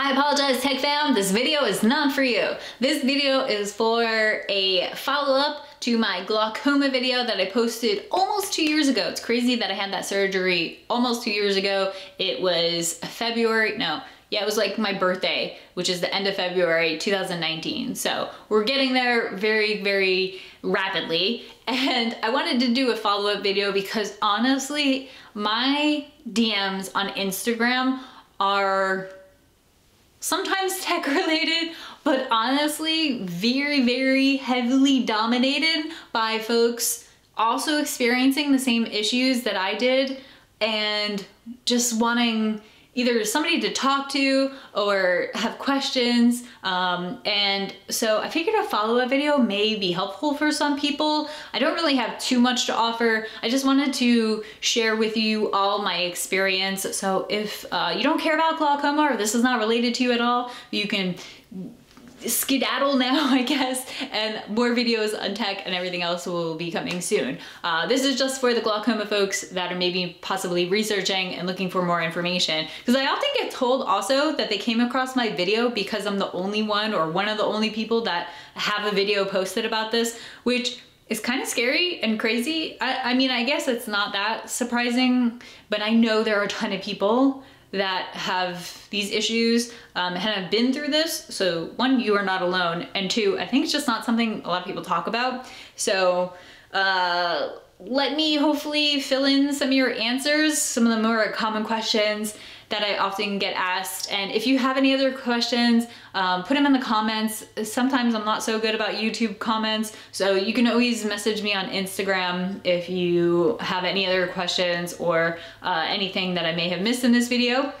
I apologize tech fam, this video is not for you. This video is for a follow-up to my glaucoma video that I posted almost two years ago. It's crazy that I had that surgery almost two years ago. It was February, no, yeah, it was like my birthday, which is the end of February 2019. So we're getting there very, very rapidly. And I wanted to do a follow-up video because honestly, my DMs on Instagram are sometimes tech related, but honestly, very, very heavily dominated by folks also experiencing the same issues that I did and just wanting either somebody to talk to or have questions. Um, and so I figured a follow-up video may be helpful for some people. I don't really have too much to offer. I just wanted to share with you all my experience. So if uh, you don't care about glaucoma or this is not related to you at all, you can skedaddle now, I guess, and more videos on tech and everything else will be coming soon. Uh, this is just for the glaucoma folks that are maybe possibly researching and looking for more information. Because I often get told also that they came across my video because I'm the only one or one of the only people that have a video posted about this, which is kind of scary and crazy. I, I mean, I guess it's not that surprising, but I know there are a ton of people that have these issues um, and have been through this. So one, you are not alone. And two, I think it's just not something a lot of people talk about. So uh, let me hopefully fill in some of your answers, some of the more common questions that I often get asked. And if you have any other questions, um, put them in the comments. Sometimes I'm not so good about YouTube comments, so you can always message me on Instagram if you have any other questions or uh, anything that I may have missed in this video.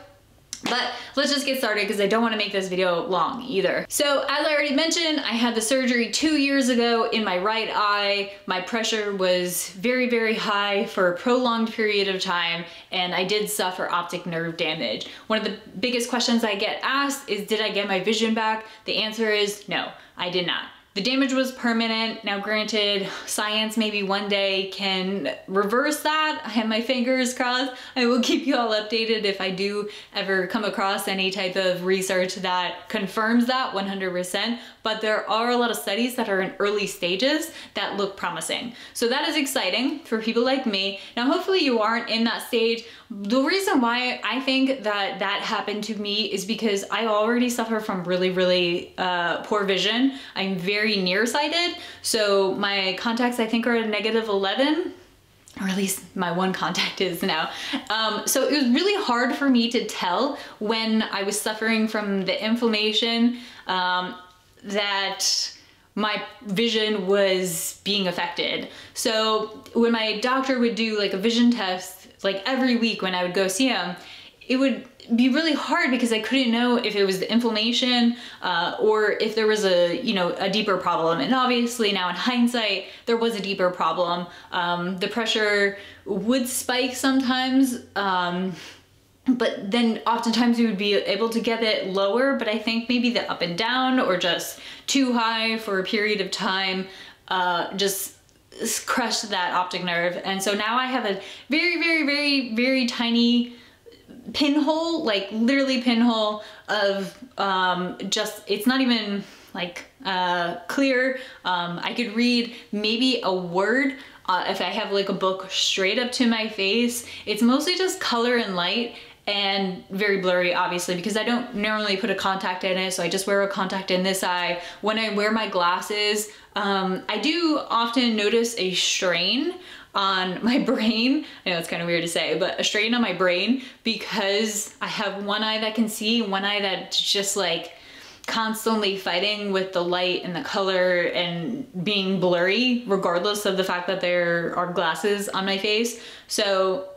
But let's just get started because I don't want to make this video long either. So as I already mentioned, I had the surgery two years ago in my right eye. My pressure was very, very high for a prolonged period of time and I did suffer optic nerve damage. One of the biggest questions I get asked is, did I get my vision back? The answer is no, I did not. The damage was permanent. Now granted, science maybe one day can reverse that. I have my fingers crossed. I will keep you all updated if I do ever come across any type of research that confirms that 100%. But there are a lot of studies that are in early stages that look promising. So that is exciting for people like me. Now hopefully you aren't in that stage. The reason why I think that that happened to me is because I already suffer from really, really uh, poor vision. I'm very very nearsighted. So my contacts I think are a negative 11 or at least my one contact is now. Um, so it was really hard for me to tell when I was suffering from the inflammation um, that my vision was being affected. So when my doctor would do like a vision test, like every week when I would go see him, it would be really hard because I couldn't know if it was the inflammation uh, or if there was a, you know, a deeper problem. And obviously now in hindsight, there was a deeper problem. Um, the pressure would spike sometimes, um, but then oftentimes we would be able to get it lower, but I think maybe the up and down or just too high for a period of time uh, just crushed that optic nerve. And so now I have a very, very, very, very tiny pinhole, like literally pinhole of um, just, it's not even like uh, clear. Um, I could read maybe a word uh, if I have like a book straight up to my face. It's mostly just color and light and very blurry obviously because I don't normally put a contact in it so I just wear a contact in this eye. When I wear my glasses um, I do often notice a strain on my brain. I know it's kind of weird to say, but a strain on my brain because I have one eye that can see, one eye that's just like constantly fighting with the light and the color and being blurry regardless of the fact that there are glasses on my face. So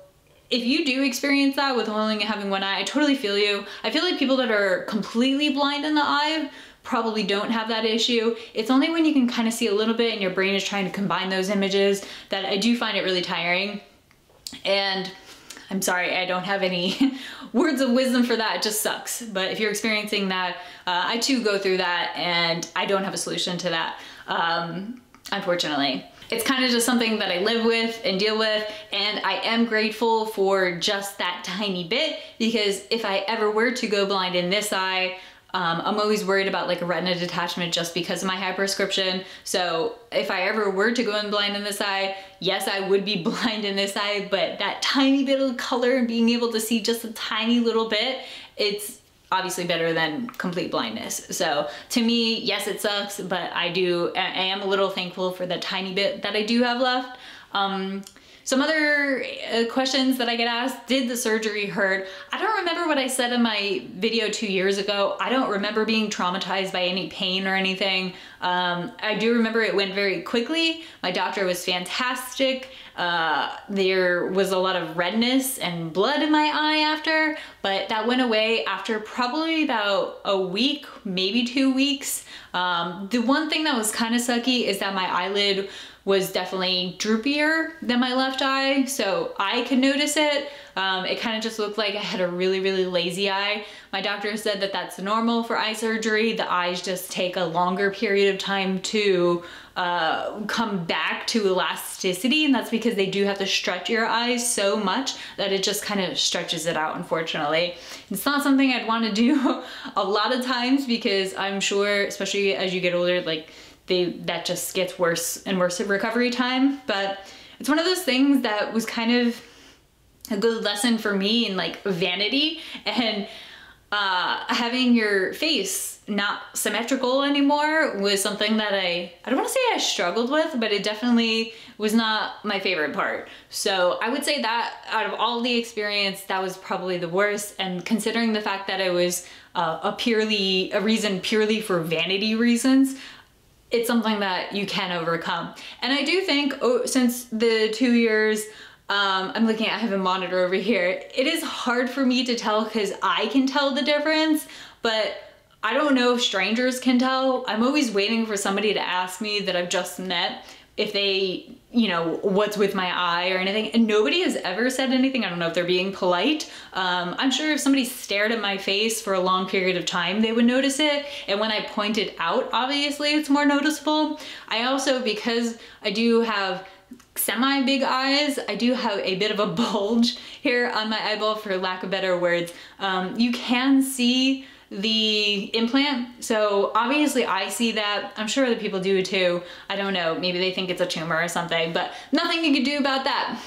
if you do experience that with only having one eye, I totally feel you. I feel like people that are completely blind in the eye probably don't have that issue. It's only when you can kind of see a little bit and your brain is trying to combine those images that I do find it really tiring. And I'm sorry, I don't have any words of wisdom for that. It just sucks. But if you're experiencing that, uh, I too go through that and I don't have a solution to that, um, unfortunately. It's kind of just something that I live with and deal with and I am grateful for just that tiny bit because if I ever were to go blind in this eye, um, I'm always worried about like a retina detachment just because of my high prescription. So if I ever were to go in blind in this eye, yes, I would be blind in this eye, but that tiny bit of color and being able to see just a tiny little bit, it's obviously better than complete blindness. So to me, yes, it sucks, but I do, I am a little thankful for the tiny bit that I do have left. Um, some other uh, questions that I get asked, did the surgery hurt? I don't remember what I said in my video two years ago. I don't remember being traumatized by any pain or anything. Um, I do remember it went very quickly. My doctor was fantastic. Uh, there was a lot of redness and blood in my eye after, but that went away after probably about a week, maybe two weeks. Um, the one thing that was kind of sucky is that my eyelid was definitely droopier than my left eye, so I could notice it. Um, it kind of just looked like I had a really, really lazy eye. My doctor said that that's normal for eye surgery. The eyes just take a longer period of time to uh, come back to elasticity, and that's because they do have to stretch your eyes so much that it just kind of stretches it out, unfortunately. It's not something I'd want to do a lot of times because I'm sure, especially as you get older, like they that just gets worse and worse at recovery time. But it's one of those things that was kind of a good lesson for me in like vanity and uh, having your face not symmetrical anymore was something that I, I don't want to say I struggled with, but it definitely was not my favorite part. So I would say that out of all the experience, that was probably the worst. And considering the fact that it was uh, a purely, a reason purely for vanity reasons, it's something that you can overcome. And I do think oh, since the two years, um, I'm looking at, I have a monitor over here. It is hard for me to tell because I can tell the difference, but I don't know if strangers can tell. I'm always waiting for somebody to ask me that I've just met if they, you know, what's with my eye or anything. And nobody has ever said anything. I don't know if they're being polite. Um, I'm sure if somebody stared at my face for a long period of time, they would notice it. And when I point it out, obviously it's more noticeable. I also, because I do have semi big eyes. I do have a bit of a bulge here on my eyeball for lack of better words. Um, you can see the implant. So obviously I see that. I'm sure other people do too. I don't know. Maybe they think it's a tumor or something, but nothing you can do about that.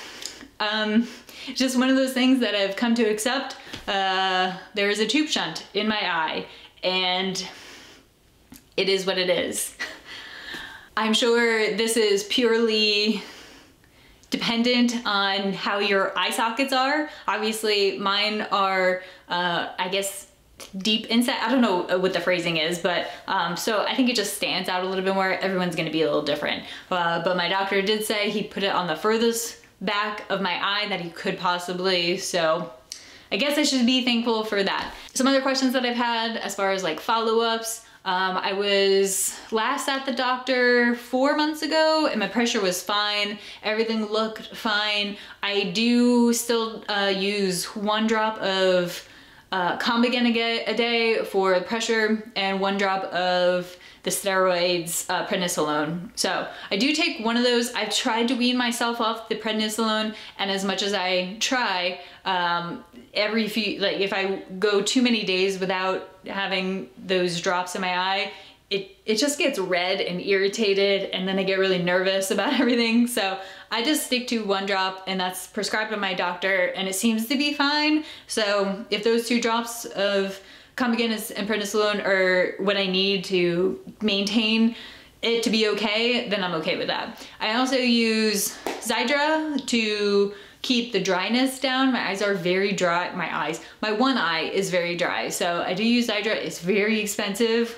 Um, just one of those things that I've come to accept. Uh, there is a tube shunt in my eye and it is what it is. I'm sure this is purely dependent on how your eye sockets are. Obviously mine are, uh, I guess, deep inset. I don't know what the phrasing is, but um, so I think it just stands out a little bit more. Everyone's gonna be a little different. Uh, but my doctor did say he put it on the furthest back of my eye that he could possibly, so I guess I should be thankful for that. Some other questions that I've had as far as like follow-ups, um, I was last at the doctor four months ago and my pressure was fine. Everything looked fine. I do still uh, use one drop of uh, Combigan a day for pressure and one drop of the steroids uh, prednisolone. So I do take one of those. I've tried to wean myself off the prednisolone and as much as I try, um, every few, like if I go too many days without having those drops in my eye, it, it just gets red and irritated and then I get really nervous about everything. So I just stick to one drop and that's prescribed by my doctor and it seems to be fine. So if those two drops of Combigan and prednisolone are what I need to maintain it to be okay, then I'm okay with that. I also use Xiidra to keep the dryness down. My eyes are very dry, my eyes, my one eye is very dry. So I do use Xiidra, it's very expensive.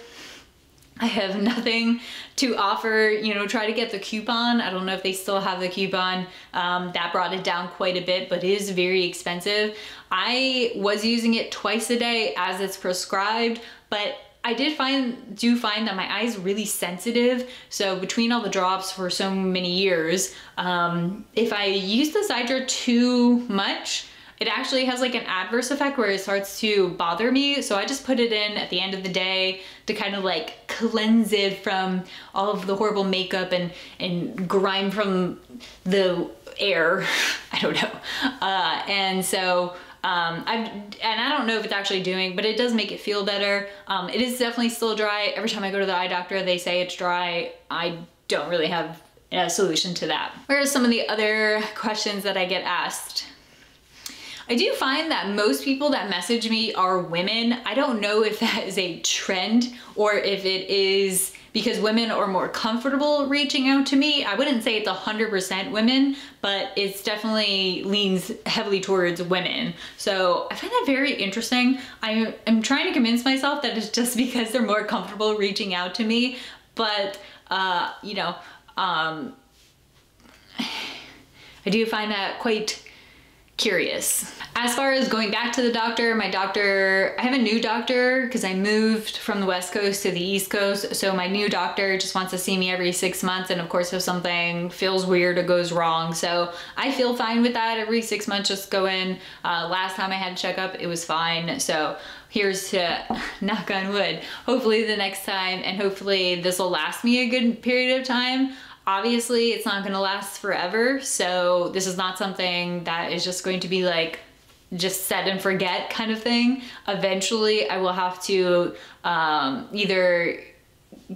I have nothing to offer, you know, try to get the coupon. I don't know if they still have the coupon. Um, that brought it down quite a bit, but it is very expensive. I was using it twice a day as it's prescribed, but I did find, do find that my eyes really sensitive. So between all the drops for so many years, um, if I use the Xiidra too much, it actually has like an adverse effect where it starts to bother me. So I just put it in at the end of the day to kind of like cleanse it from all of the horrible makeup and, and grime from the air. I don't know. Uh, and so um, I've, and I don't know if it's actually doing, but it does make it feel better. Um, it is definitely still dry. Every time I go to the eye doctor, they say it's dry. I don't really have a solution to that. Whereas some of the other questions that I get asked I do find that most people that message me are women. I don't know if that is a trend or if it is because women are more comfortable reaching out to me. I wouldn't say it's 100% women, but it's definitely leans heavily towards women. So I find that very interesting. I am trying to convince myself that it's just because they're more comfortable reaching out to me, but uh, you know, um, I do find that quite curious. As far as going back to the doctor, my doctor, I have a new doctor because I moved from the West Coast to the East Coast. So my new doctor just wants to see me every six months. And of course, if something feels weird or goes wrong. So I feel fine with that every six months, just go in. Uh, last time I had a checkup, it was fine. So here's to knock on wood. Hopefully the next time and hopefully this will last me a good period of time. Obviously, it's not gonna last forever, so this is not something that is just going to be like just set and forget kind of thing. Eventually, I will have to um, either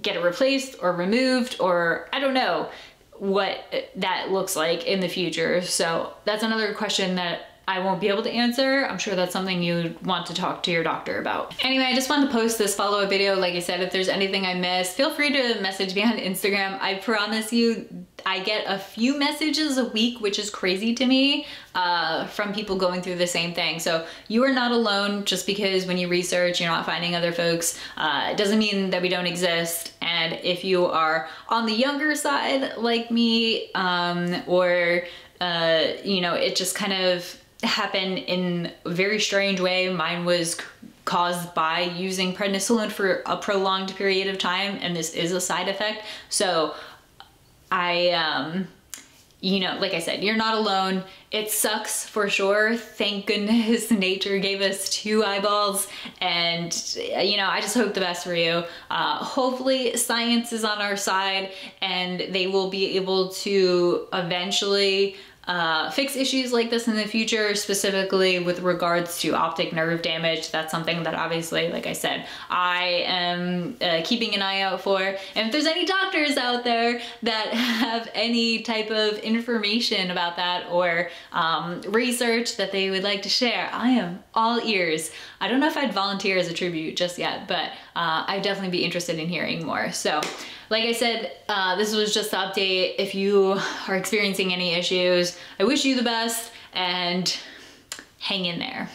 get it replaced or removed or I don't know what that looks like in the future. So that's another question that I won't be able to answer. I'm sure that's something you want to talk to your doctor about. Anyway, I just wanted to post this follow-up video. Like I said, if there's anything I missed, feel free to message me on Instagram. I promise you, I get a few messages a week, which is crazy to me, uh, from people going through the same thing. So you are not alone just because when you research, you're not finding other folks. Uh, it doesn't mean that we don't exist. And if you are on the younger side like me, um, or, uh, you know, it just kind of happen in a very strange way. Mine was caused by using prednisolone for a prolonged period of time and this is a side effect. So I, um, you know, like I said, you're not alone. It sucks for sure. Thank goodness nature gave us two eyeballs and, you know, I just hope the best for you. Uh, hopefully science is on our side and they will be able to eventually uh, fix issues like this in the future, specifically with regards to optic nerve damage. That's something that obviously, like I said, I am uh, keeping an eye out for. And if there's any doctors out there that have any type of information about that or um, research that they would like to share, I am all ears. I don't know if I'd volunteer as a tribute just yet, but uh, I'd definitely be interested in hearing more. So like I said, uh, this was just the update. If you are experiencing any issues, I wish you the best and hang in there.